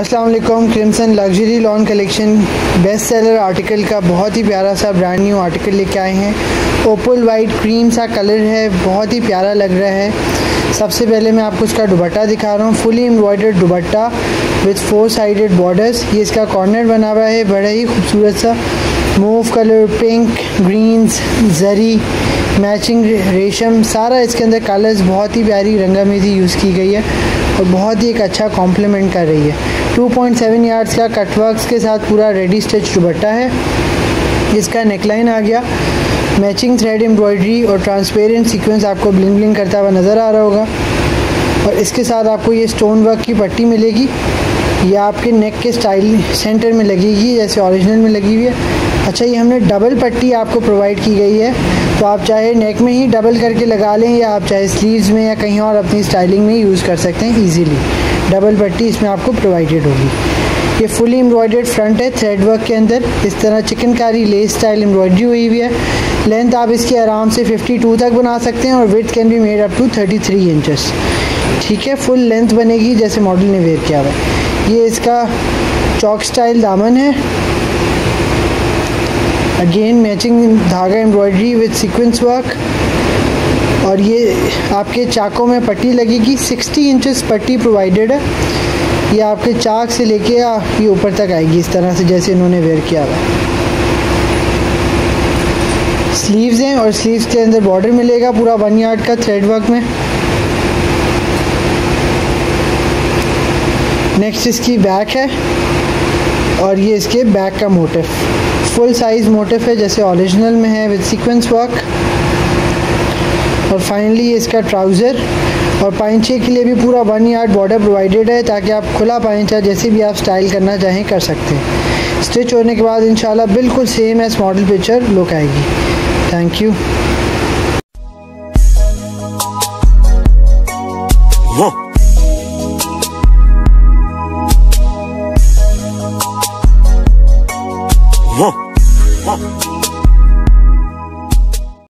वालेकुम crimson luxury lawn collection best seller article का बहुत ही प्यारा सा ब्रांड न्यू आर्टिकल लेके आए हैं। ओपल वाइट क्रीम सा कलर है, बहुत ही प्यारा लग रहा है। सबसे पहले मैं आपको इसका दुबट्टा दिखा रहा हूँ fully embroidered dupatta with four sided borders ये इसका कॉर्नर बना हुआ है, बड़ा ही खूबसूरत सा। Mauve colour pink greens zari matching रेशम सारा इसके अंदर कलर्स बहुत ही प्यारी रंगामेजी यूज़ की गई है और बहुत ही एक अच्छा कॉम्प्लीमेंट कर रही है। 2.7 यार्ड्स का कटवर्क्स के साथ पूरा रेडी स्टिच दुबट्टा है। इसका नेकलाइन आ गया। मैचिंग थ्रेड एम्ब्रॉयडरी और ट्रांसपेरेंट सीक्वेंस आपको ब्लिंग ब्लिंग करता हुआ नज़र आ रहा होगा। और इसके साथ आपको ये स्टोन वर्क की पट्टी मिलेगी। ये आपके नेक के स्टाइल सेंटर में लगेगी, जैसे ओरिजिनल में लगी हुई है। अच्छा ये हमने डबल पट्टी आपको प्रोवाइड की गई है। तो आप चाहे नेक में ही डबल करके लगा लें या आप चाहे स्लीव्स में या कहीं और अपनी स्टाइलिंग में यूज़ कर सकते हैं ईजीली डबल पट्टी इसमें आपको प्रोवाइडेड होगी। ये फुली एम्ब्रॉयडर्ड फ्रंट है थ्रेड वर्क के अंदर। इस तरह चिकनकारी लेस स्टाइल एम्ब्रॉयडरी हुई हुई है। लेंथ आप इसकी आराम से 52 तक बना सकते हैं और with can be made up to 33 inches ठीक है फुल लेंथ बनेगी जैसे मॉडल ने वेयर किया हुआ ये इसका चौक स्टाइल दामन है। अगेन मैचिंग धागा एम्ब्रॉयडरी विद सीक्वेंस वर्क और ये आपके चाकों में पट्टी लगेगी। 60 इंचेस पट्टी प्रोवाइडेड है। ये आपके चाक से लेके ये ऊपर तक आएगी। इस तरह से जैसे इन्होंने वेयर किया हुआ स्लीव्स हैं और स्लीव्स के अंदर बॉर्डर मिलेगा पूरा वन यार्ड का थ्रेड वर्क में। नेक्स्ट इसकी बैक है। और ये इसके बैक का मोटिव फुल साइज़ मोटिव है, जैसे ओरिजिनल में है विद सीक्वेंस वर्क और फाइनली ये इसका ट्राउज़र और पाइंचे के लिए भी पूरा वन यार्ड बॉर्डर प्रोवाइडेड है, ताकि आप खुला पाइंचा जैसे भी आप स्टाइल करना चाहें कर सकते हैं. स्टिच होने के बाद इंशाल्लाह बिल्कुल same as model picture look आएगी. Thank you Huh. Huh.